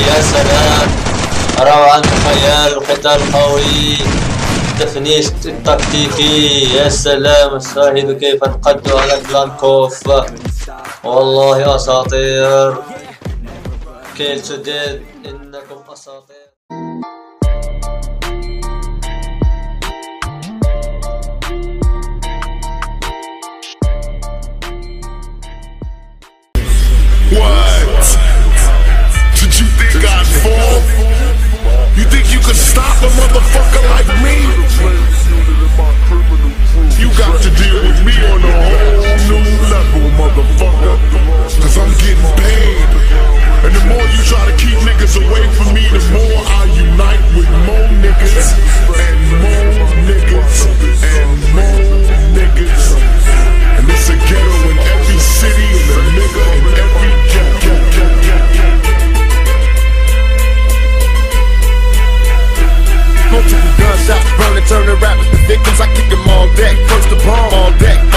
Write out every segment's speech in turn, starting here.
سلام. روعة الخيال القتال القوي التفنيش التكتيكي. يا سلام شاهدوا كيف انقضوا على بلانكوف. والله أساطير. كيل سديد إنكم أساطير. What? Stop a motherfucker like me?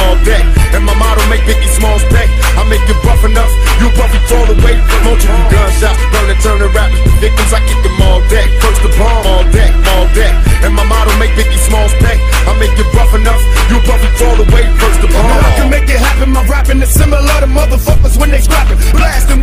All deck. And my motto make Biggie Smalls pay. I make you buff enough, you and fall away. Multiple gunshots, burning, turning rappers to victims. I kick them all deck. First the bomb, all deck, all deck. And my motto make Biggie Smalls pay. I make you buff enough, you and fall away. First the bomb. Now I can make it happen. My rapping is similar to motherfuckers when they scrapping. Blast and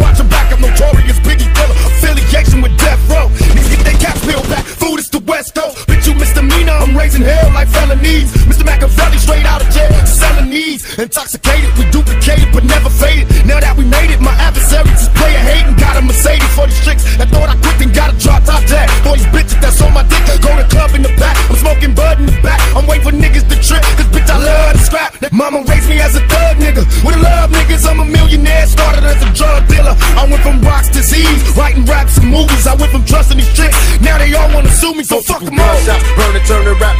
Intoxicated. We duplicated but never faded. Now that we made it, my adversaries is player hating. Got a Mercedes for these tricks I thought I quit and got a drop top jack. For these bitches that's on my dick. Go to club in the back. I'm smoking bud in the back. I'm waiting for niggas to trip. Cause bitch, I love to scrap. Mama raised me as a thug nigga. With a love niggas, I'm a millionaire. Started as a drug dealer. I went from rocks to Z's. Writing raps and movies. I went from trusting these tricks. Now they all wanna sue me, so fuck them all. Burning, turning rappers to victims.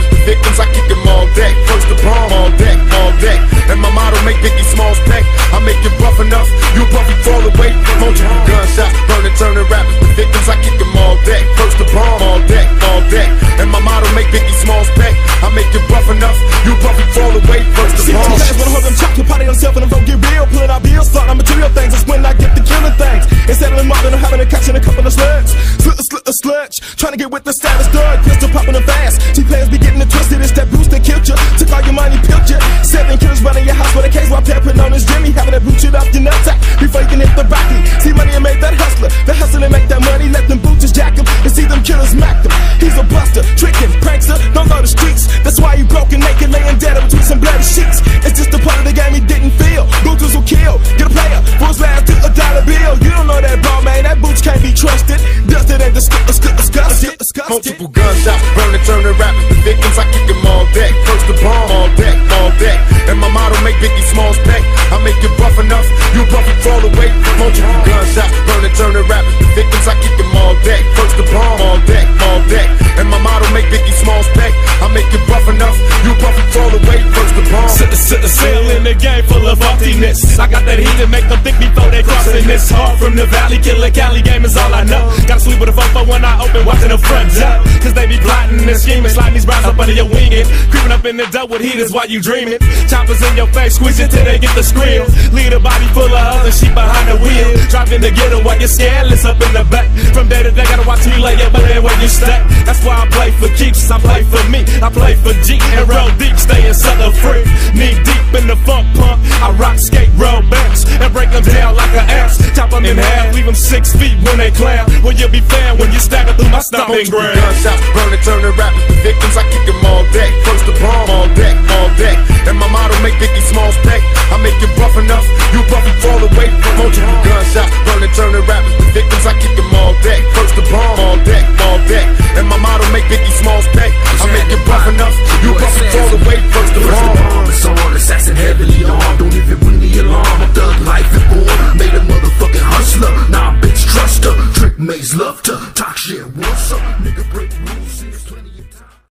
And fall. Multiple gunshots, burning, turning rappers to victims. I kick them all deck. First the bomb, all deck, all deck. And my motto make Biggie Smalls pay. I make you buff enough, you and fall away. First the bomb. two guys wanna hold them chop, you party yourself and I'm gonna get real. Pulling out bills, starting on material things. That's when I get the killing things. Instead of them I'm having a catch in a couple of slugs. Slit slit a sludge. Trying to get with the status thug. Multiple gunshots, burning, turning rappers to victims. I kick them all deck. First the bomb, all deck, all deck. And my motto make Biggie Smalls pay. I make you buff enough, you buff and fall away. Multiple gunshots, burning, turning rappers to victims. Still in the game full of emptiness. I got that heat to make them think before they crossing this hard from the valley. Killer Cali game is all I know. Got to sleep with a fofo when I open, watching the front door. Cause they be plotting and scheming, sliding these rounds up under your wing. and Creeping up in the dough with heat is while you dreaming. Choppers in your face, squeezing till they get the scream. Lead a body full of other sheep behind the wheel. Driving to get them while you're scandalous up in the back. From day to day, gotta watch you lay butt in where you stack. That's why I play for keeps, I play for me. I play for G and roll deep, staying southern free. Knee deep in the funk pump. I rock skate, roll and break them down like an axe. Chop them in half, leave them six feet when they clown. Will you be fair when you stagger through my stomping ground? gunshots, burning, turning rappers to victims. I kick them all deck. First the bomb, all deck, all deck. And my motto make Biggie Smalls pay. Loved to Talk shit.